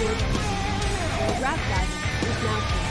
Rock guide is now